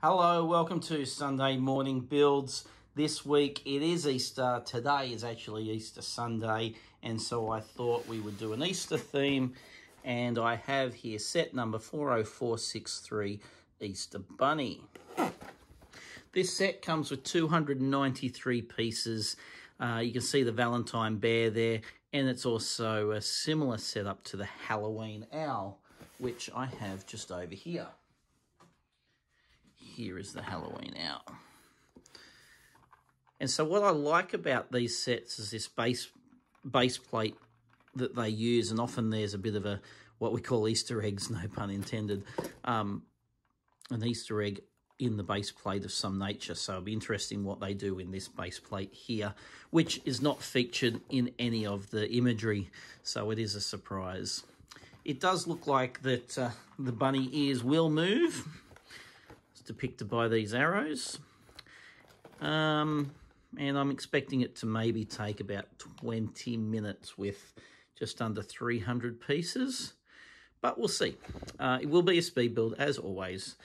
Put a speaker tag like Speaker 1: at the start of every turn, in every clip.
Speaker 1: Hello, welcome to Sunday morning builds. This week it is Easter. Today is actually Easter Sunday, and so I thought we would do an Easter theme. And I have here set number 40463 Easter Bunny. This set comes with 293 pieces. Uh, you can see the Valentine bear there, and it's also a similar setup to the Halloween owl, which I have just over here here is the Halloween owl. And so what I like about these sets is this base base plate that they use, and often there's a bit of a what we call Easter eggs, no pun intended, um, an Easter egg in the base plate of some nature. So it'll be interesting what they do in this base plate here, which is not featured in any of the imagery, so it is a surprise. It does look like that uh, the bunny ears will move, depicted by these arrows. Um, and I'm expecting it to maybe take about 20 minutes with just under 300 pieces. But we'll see. Uh, it will be a speed build, as always.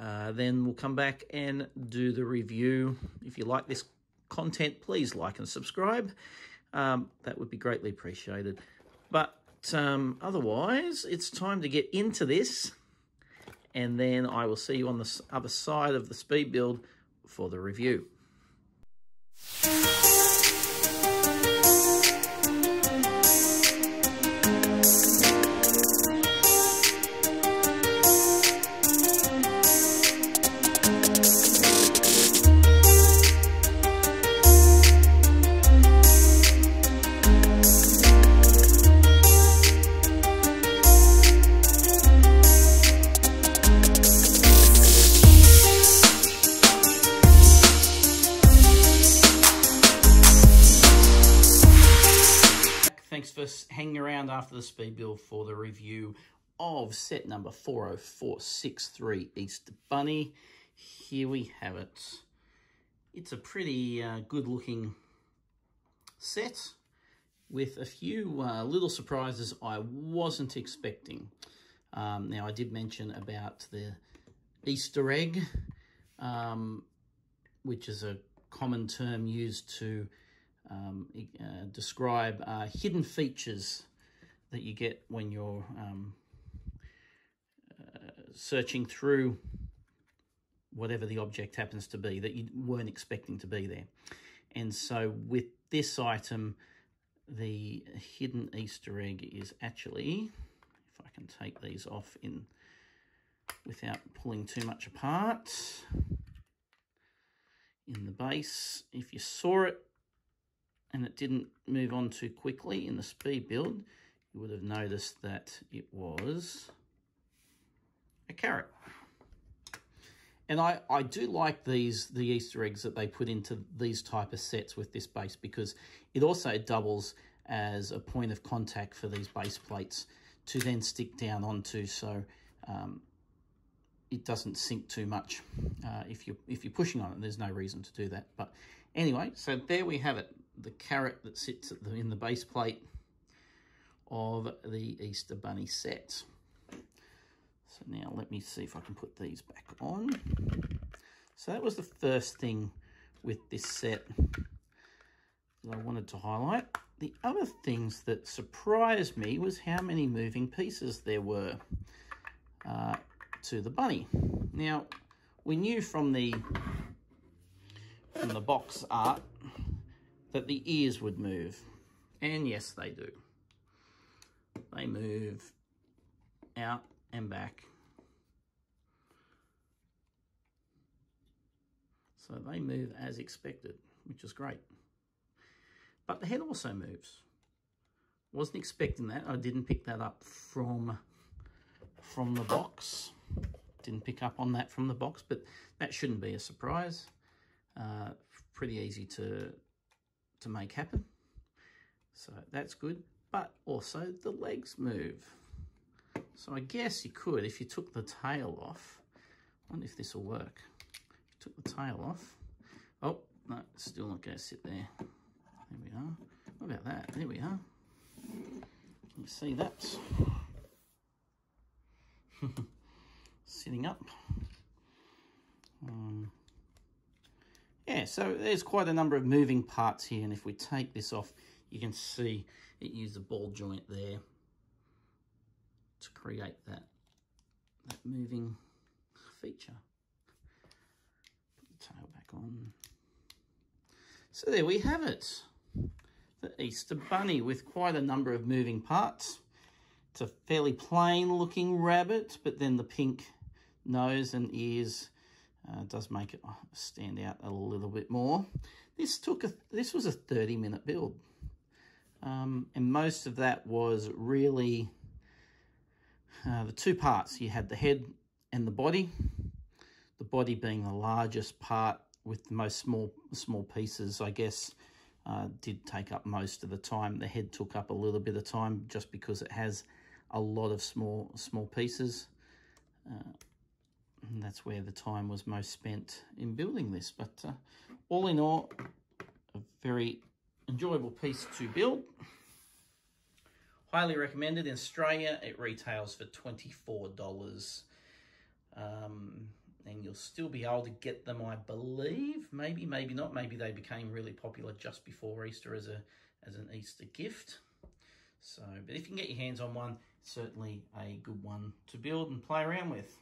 Speaker 1: Uh, then we'll come back and do the review. If you like this content, please like and subscribe. Um, that would be greatly appreciated. But um, otherwise, it's time to get into this and then I will see you on the other side of the speed build for the review. Thanks for hanging around after the speed build for the review of set number 40463 Easter Bunny. Here we have it. It's a pretty uh, good looking set with a few uh, little surprises I wasn't expecting. Um, now I did mention about the Easter egg, um, which is a common term used to um, uh, describe uh, hidden features that you get when you're um, uh, searching through whatever the object happens to be that you weren't expecting to be there. And so with this item, the hidden Easter egg is actually, if I can take these off in without pulling too much apart, in the base, if you saw it and it didn't move on too quickly in the speed build, you would have noticed that it was a carrot. And I, I do like these the Easter eggs that they put into these type of sets with this base because it also doubles as a point of contact for these base plates to then stick down onto so um, it doesn't sink too much uh, if, you, if you're pushing on it. There's no reason to do that. But anyway, so there we have it the carrot that sits the, in the base plate of the Easter Bunny set. So now let me see if I can put these back on. So that was the first thing with this set that I wanted to highlight. The other things that surprised me was how many moving pieces there were uh, to the bunny. Now, we knew from the from the box art that the ears would move. And yes, they do. They move out and back. So they move as expected, which is great. But the head also moves. Wasn't expecting that. I didn't pick that up from, from the box. Didn't pick up on that from the box, but that shouldn't be a surprise. Uh, pretty easy to to make happen. So that's good. But also the legs move. So I guess you could, if you took the tail off, I wonder if this will work. Took the tail off, oh, no, still not going to sit there. There we are. What about that? There we are. Can you see that? Sitting up. Yeah, so there's quite a number of moving parts here, and if we take this off, you can see it used a ball joint there to create that, that moving feature. Put the tail back on. So there we have it. The Easter Bunny with quite a number of moving parts. It's a fairly plain looking rabbit, but then the pink nose and ears uh, does make it stand out a little bit more. This took a this was a 30 minute build. Um, and most of that was really uh, the two parts. You had the head and the body. The body being the largest part with the most small small pieces, I guess, uh, did take up most of the time. The head took up a little bit of time just because it has a lot of small small pieces. Uh, and that's where the time was most spent in building this. But uh, all in all, a very enjoyable piece to build. Highly recommended. In Australia, it retails for $24. Um, and you'll still be able to get them, I believe. Maybe, maybe not. Maybe they became really popular just before Easter as a as an Easter gift. So, but if you can get your hands on one, certainly a good one to build and play around with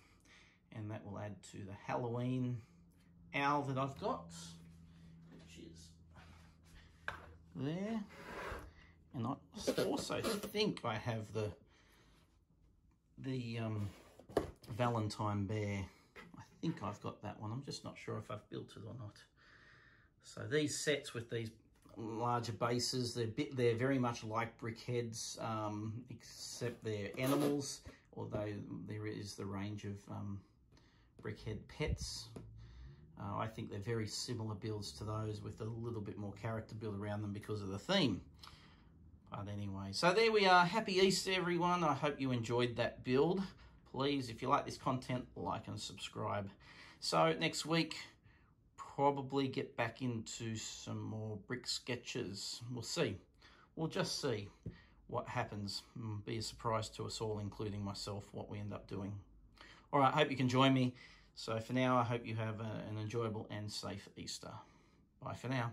Speaker 1: and that will add to the Halloween owl that I've got, which is there. And I also think I have the the um, Valentine bear. I think I've got that one. I'm just not sure if I've built it or not. So these sets with these larger bases, they're bit, they're very much like BrickHeadz, um, except they're animals. Although there is the range of um, BrickHeadz Pets. Uh, I think they're very similar builds to those with a little bit more character built around them because of the theme. But anyway, so there we are. Happy Easter, everyone. I hope you enjoyed that build. Please, if you like this content, like and subscribe. So next week, probably get back into some more brick sketches. We'll see. We'll just see what happens. Be a surprise to us all, including myself, what we end up doing. All right, I hope you can join me. So for now, I hope you have a, an enjoyable and safe Easter. Bye for now.